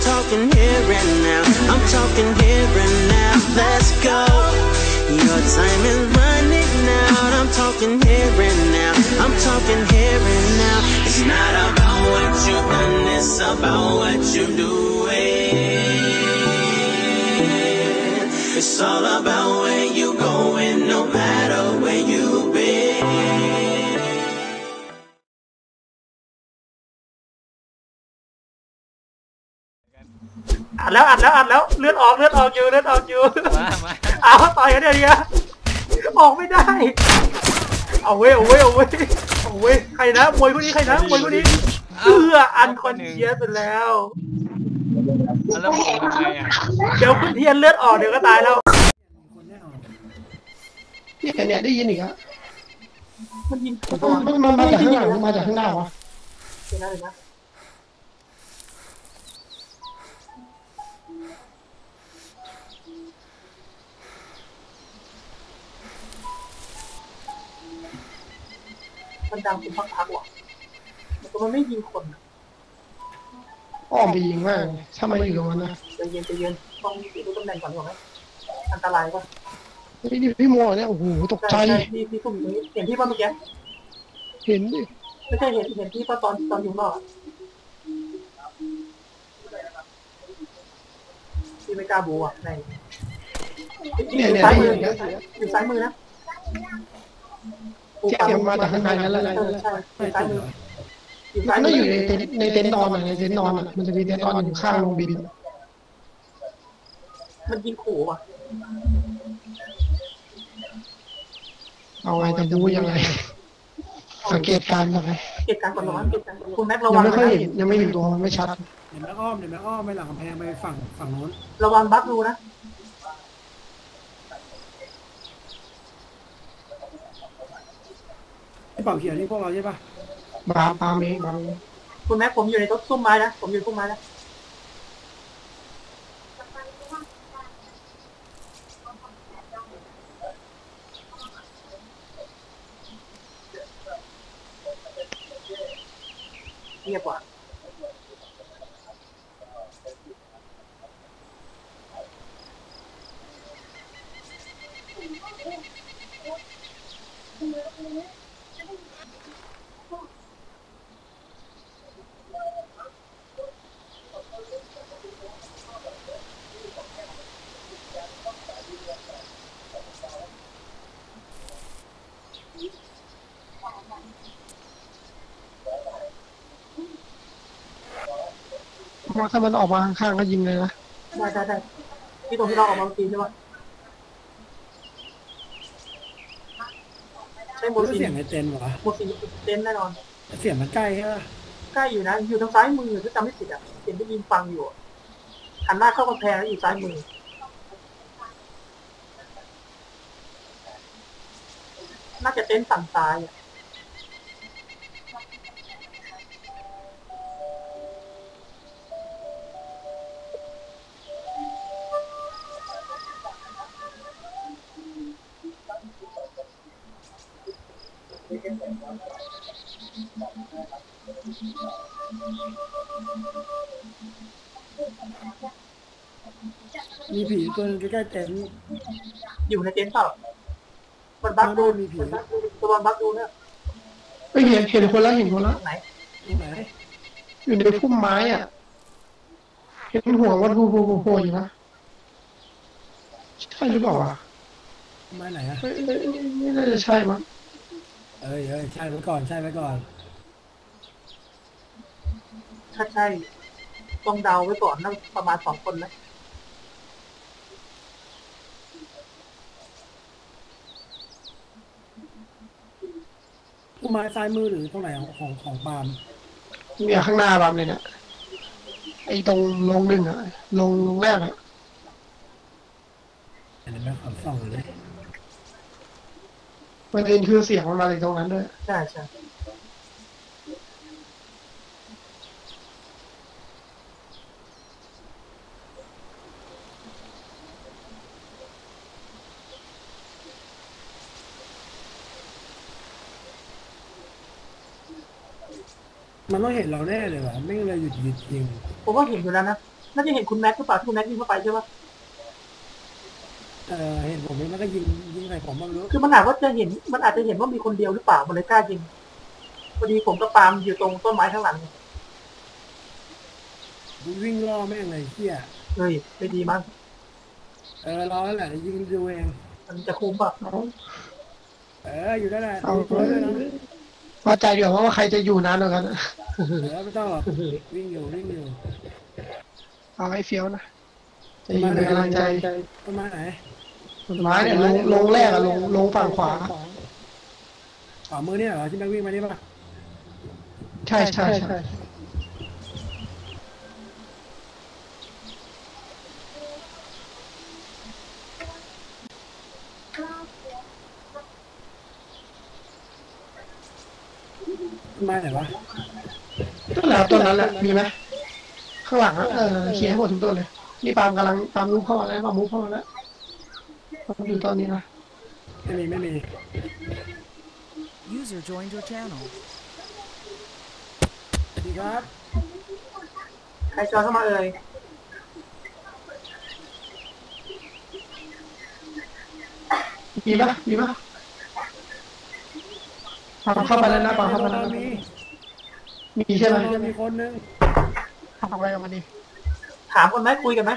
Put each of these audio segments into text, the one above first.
talking here and now. I'm talking here and now. Let's go. Your time is running out. I'm talking here and now. I'm talking here and now. It's not about what you've done, it's about what you're doing. It's all about where ดแล้วอัดแล้วอัดแล้วเลือดออกเลือดออกอยู่เลือดออกอยู่มามาเอาต่อยกันเดี๋ยวนี้ออกไม่ได้ เอาเว้ยเอาเว้ยเอาเว้ยเอาเว้ยใครนะมวยคนนี้ใครนะมวยคนนี้เอื้ออันคอนเชียสไปแล้วแล้วมึงทำไงอะเดี๋ยวคุณเทียนเลือดออกเดี๋ยวก็ตายแล้ว เนี่ยเนี่ยได้ยินอีกอะมันยิงมันมันมาจากข้างหลังหรือมาจากข้างหน้าวะ เดี๋ยวนะเดี๋ยวนะ มันดังเป็นพักๆว่ะแต่มันไม่ยิงคนอะอ้อมไปยิงมากเลยถ้ามาอยู่ตรงนั้นนะใจเย็นใจเย็นต้องดูตำแหน่งก่อนก่อนไหมอันตรายป่ะนี่นี่พี่โมเนี่ยโอ้โหตกใจ ช่พี่พี่สุ่มอยู่ตรงนี้เห็นพี่ป่ะเมื่อกี้เห็นดิไม่ใช่เห็นเห็นพี่ป่ะตอนตอนอยู่นอกอะพี่ไม่กล้าบูอะในเนี่ยอยู่เนี่ยซ้ายได้มืยิอนอย่างเงี้ยอยู่ซ้ายมือนะ เสียงมาจากข้างในนั่นแหละเออใช่อยู่ซ้ายมืออยู่ซ้ายมันมืก็อยู่ในเต็นท์ในเต็นท์นอนอะในเต็นท์นอนอะมันจะมีเต็นท์นอนอยู่ข้างโรงบินมันยิงขู่ป่ะเอาไงจะดูยังไง สังเกตการณ์ยังไงเก็บการก่อนระวังเก็บการคุณแม็กระยัวังงไม่ค่อยนะเห็นยังไม่เห็นตัวมันไม่ชัดเดี๋ยวแม่อ้อมเดี๋ยวแม่อ้อมไปหลังกำแพงไปฝั่งฝั่งโน้นระวังบัฟดูนะ ไอ้ เป่าเขียวนี่พวกเราใช่ปะบาปาเมบางคุณแม็กผมอยู่ในต้นซุ้มไม้นะผมอยู่ซุ้มไม้นะเงียบกว่า ถ้ามันออกมาข้างๆก็ยิงเลยนะได้ได้ได้ที่ตรงที่เราออกมาเมื่อกี้ใช่ไหมใช่โมหรือซินเสียงในเต็นท์วะโมซินเต้นแน่นอน เสียงมันใกล้ใช่ปะใกล้อยู่นะ อยู่ทางซ้ายมือถ้าจำไม่ผิดอะเห็นได้ยินฟังอยู่อะหันหน้าเข้ากำแพงแล้วอยู่ซ้ายมือ น่าจะเต้นฝั่งซ้ายอะ มีผีตัวหนึงใกล้ๆเต็นท์อยู่ในเต็นท์เปล่ามันบักดูไม่มีผีมันบักดูตัวมันบักดูเนี่ยไม่เห็นเห็นคนละเห็นคนละตรงไหนตรงไหนอยู่ในพุ่มไม้อะ เห็นหัววัดบูบูบูโผล่อยู่นะใช่หรือเปล่าอะไม้ไหนอะไม่ไม่ไม่ไม่น่าจะใช่มั้ง เอ้ยเอ้ยใช่ไว้ก่อนใช่ไว้ก่อน ถ้าใช่ ต้องเดาไว้ก่อนนะประมาณสองคนนะผู้ไม้ซ้ายมือหรือตรงไหนของของของปาล์มเนี่ยข้างหน้าบามเลยเนี่ยไอ้ตรงลงหนึ่งอะลงลงแรกอะเดี๋ยวแม่ขอส่องเลย ประเด็นคือเสียงมันมาจากตรงนั้นด้วย ใช่ใช่มันต้องเห็นเราแน่เลยว่ะไม่งั้นเลยหยุดหยุดยิง ผมว่าเห็นอยู่แล้วนะ น่าจะเห็นคุณแม็กซ์หรือเปล่าที่คุณแม็กซ์ยิงเข้าไปใช่ปะ เออเห็นผมมันก็ยิงยิงใส่ผมบ้างรู้คือมันอาจว่าจะเห็น มันอาจจะเห็นว่ามีคนเดียวหรือเปล่ามันเลยกล้ายิงพอดีผมกับปาล์มอยู่ตรงต้นไม้ข้างหลังวิ่งล่อแม่งเลยเฮียเฮ้ยไม่ดีมั้งเออรอแล้วแหละเดี๋ยวยิงดูเองมันจะคุ้มป่ะเอาเอออยู่ได้แหละเอาดูตัวด้วยนะว่าใจดีกว่าว่าใครจะอยู่นานกว่ากันเออไม่ต้องหรอกวิ่งอยู่วิ่งอยู่เอาให้เฟี้ยวนะจะอยู่เป็นกำลังใจต้นไม้ไหน ต้นไม้เนี่ยลงลงแรกอะลงลงฝั่งขวาขวามือเนี่ยเหรอที่แม่งวิ่งมานี่ป่ะใช่ใช่ใช่ต้นไม้ไหนวะต้นแล้วต้นนั้นแหละมีไหมข้างหลังอะเออเคลียร์ให้หมดทุกต้นเลย นี่ปาล์มกำลังปาล์มมุกเข้ามาแล้วปาล์มมุกเข้ามาแล้ว ปาล์มอยู่ตอนนี้นะไม่มีไม่มี User joined your channel. สวัสดีครับ ใครจอยเข้ามาเอ่ย มีปะมีปะปาล์มเข้าไปแล้วนะปาล์มเข้าไปแล้วนะมีมีใช่ไหมมีคนนึงทำอะไรกับมันดิถามกันไหมคุยกันไหม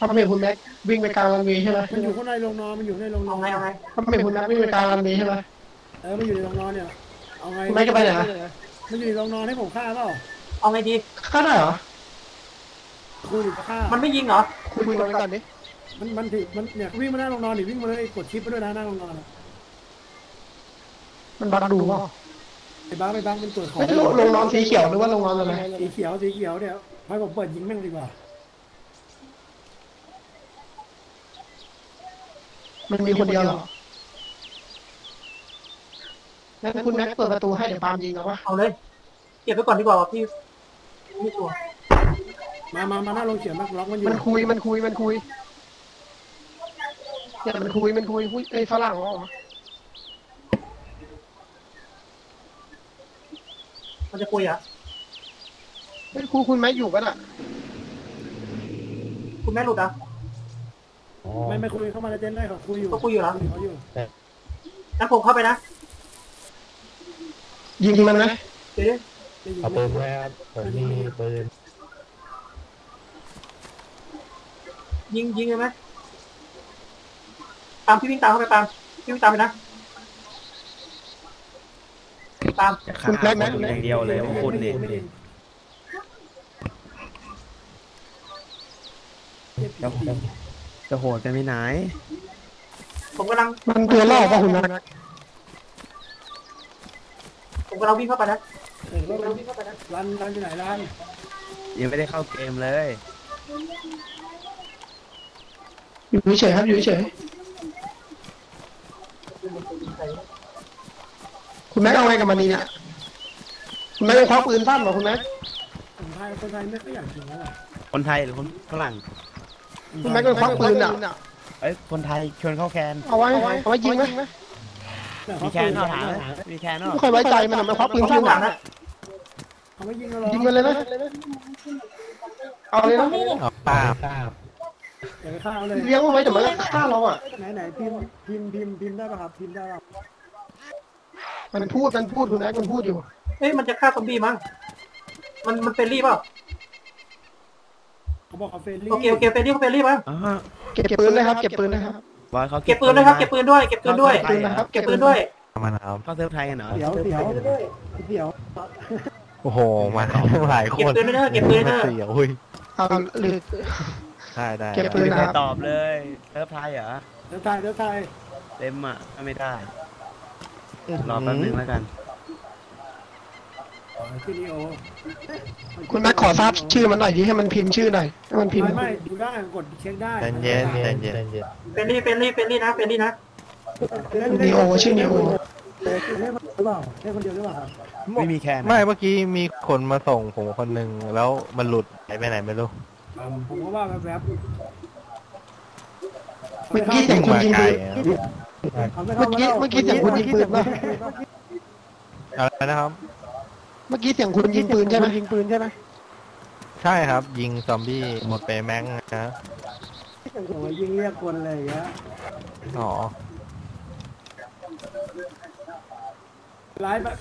ถ้าไม่เห็นคุณแม็กวิ่งไปกลางรันเวย์ใช่ไหมมันอยู่ข้างในโรงนอนมันอยู่ในโรงนอเอานไงเอาไงถ้าไม่เห็นคุณแม็กวิ่งไปกลางรันเวย์ใช่ไหม เออมันอยู่ในโรงนอนเนี่ยเอาไงคุณแม็กจะไปไหนอะมันอยู่ในโรงนอนให้ผมฆ่าเปล่าเอาไงดี ฆ่าได้เหรอคุยหรือจะฆ่ามันไม่ยิงเหรอคุยคุยกันไว้ก่อนดิมันมันถือมันเนี่ยวิ่งมาหน้าโรงนอนดิวิ่งมาเลยกดชิปไปด้วยนะหน้าโรงนอนอะมันบักดูเปล่าไอ้บ้าไอ้บ้าเป็นตัวจของไม่ใช่ลงลงนอนสีเขียวหรือว่าลงนอนอะไรสีเขียวสีเขียวเดี๋ยวให้ผมเปิดยิงแม่งดีกว่า มันมีคนเดียวเหรองั้นคุณแม็กเปิดประตูให้เดี๋ยวปาล์มยิงเอาวะเอาเลย เก็บไว้ก่อนดีกว่าว่ะพี่ไม่ชัวร์มามามาหน้าโรงเขียวแม็กล็อกมันอยู่มันคุยมันคุยมันคุยเนี่ยมันคุยมันคุยคุยไอ้ยฝรั่งเหรอมันจะคุยเหรอะเฮ้ยคุยคุณแม็กอยู่ปะน่ะ คุณแม่หลุดอะ ไม่ไม่คุยเข้ามาในเต็นท์ได้เขาคุยอยู่ก็คุยอยู่เหรอเขาอยู่งั้นผมเข้าไปนะ ยิงมันนะเดี๋ยวได้ยิงเอาปืนไว้ครับผมมีปืนยิงยิงเลยไหมปาล์มพี่วิ่งตามเข้าไปปาล์มพี่วิ่งตามไปนะปาล์มคุณแม็กแม็กอย่างเดียวเลยว่าคุณเนี่ยไม่ได้ยิง จะโหดกันไปไหน ผมกำลังมันตัวล่อป่ะคุณแม็กผมกำลังวิ่งเข้าไปนะเออรันรันรันที่ไหนรันยังไม่ได้เข้าเกมเลย อยู่เฉยๆครับอยู่เฉยๆคุณแม็กเอาไงกับมันนี่เนี่ยคุณแม็กเอาคว้าปืนสั้นเหรอคุณแม็กคนไทยคนไทยไม่ค่อยอยากยิงแล้วล่ะคนไทยหรือคนฝรั่ง คุณแม็กเอาคว้าปืนอะเอ้ยคนไทยชวนเข้าแคนเอาไว้เอาไว้ยิงไหมมีแคนเข้าถามไหมมีแคนเนาะไม่ค่อยไว้ใจมันอะมันคว้าปืนผมอสั้นยู่หลัอะงนะเขาไม่ยิงแล้วหรอยิงมันเลยนะเอาเลยนะเอาป้าบอย่าไปฆ่าเขาเลยเลี้ยงมันไว้แต่มันก็ฆ่าเราอะไหนไหนพิมพ์พิมพ์พิมพ์พิมพ์ได้ป่ะครับพิมพ์ได้ป่ะมันพูดมันพูดคุณแม็กมันพูดอยู่เอ้ยมันจะฆ่าซอมบี้มั้งมันมันเฟรนลี่เปล่า เขาบอกเขาเฟรนลี่โอเคโอเคเฟรนลี่เขาเฟรนลี่มั้งอ๋อเก็บปืนเลยครับเก็บปืนเลยครับบอยเขาเก็บปืนด้วยครับเก็บปืนด้วยเก็บปืนด้วยปืนนะครับเก็บปืนด้วยมาแล้วเข้าเซิร์ฟไทยกันเหรอเดี๋ยวเดี๋ยวเดี๋ยวโอ้โหมาทั้งหลายคเก็บนปืนด้วยเด้อเก็บปืนด้วยเด้อเสียวอุ้ยเอาหรือได้ได้เก็บปืไม่นมีนะใครครับตอบเลยเซิร์ฟไทยเหรอเดี๋ยวไทยเดี๋ยวไทยเต็มอะก็ไม่ได้รอแป๊บนึงแล้วกัน วิดีโอคุณแม็กขอทราบชื่อมันหน่อยดิให้มันพิมพ์ชื่อหน่อยให้มันพิมพ์ไม่ไม่ดูได้กดเช็คได้ใจเย็นใจเย็น friendly friendly friendly นะ friendly นะนีโอชื่อนีโอเล่นหรือเปล่าเล่นคนเดียวหรือเปล่าครับไม่มี clan ไม่เมื่อกี้มีคนมาส่งผมคนหนึ่งแล้วมันหลุดหายไปไหนไม่รู้ผมก็ว่าแวบเมื่อกี้เสียงคุณยิงไกลปืนอะๆเมื่อกี้เมื่อกี้เสียงคุณยิงปืนปะอะไรนะครับ เมื่อกี้เสียงคุณยิงปืนใช่ไหมยิงปืนใช่ไหมใช่ครับ ยิงซอมบี้หมดไปแม็กนะ โอ้ยยิงเรียกคนเลยอย่างเงี้ยอ๋อ ไลฟ์แบบ